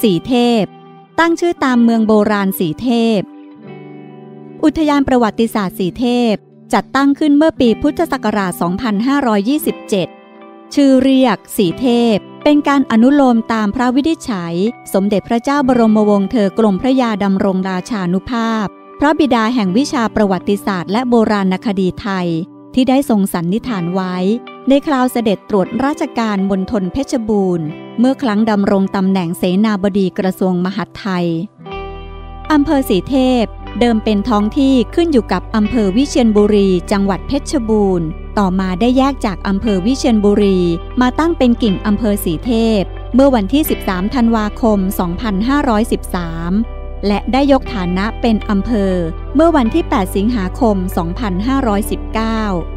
สีเทพ ตั้งชื่อตามเมืองโบราณสีเทพ อุทยานประวัติศาสตร์สีเทพจัดตั้งขึ้นเมื่อปีพุทธศักราช 2527 ชื่อเรียก สีเทพ เป็นการอนุโลมตามพระวินิจฉัย สมเด็จพระเจ้าบรมวงศ์เธอกรมพระยาดำรงราชานุภาพ พระบิดาแห่งวิชาประวัติศาสตร์และโบราณคดีไทย ที่ได้ทรงสันนิษฐานไว้ ในคราวเสด็จตรวจราชการบนทนเพชรบูรณ์ เมื่อครั้งดำรงตำแหน่งเสนาบดีกระทรวงมหาดไทยอำเภอสีเทพเดิมเป็นท้องที่ขึ้นอยู่กับอำเภอวิเชียรบุรี จังหวัดเพชรบูรณ์ ต่อมาได้แยกจากอำเภอวิเชียรบุรี มาตั้งเป็นกิ่งอำเภอสีเทพ เมื่อวันที่ 13 ธันวาคม 2513 และได้ยกฐานะเป็นอำเภอ เมื่อวันที่ 8 สิงหาคม 2519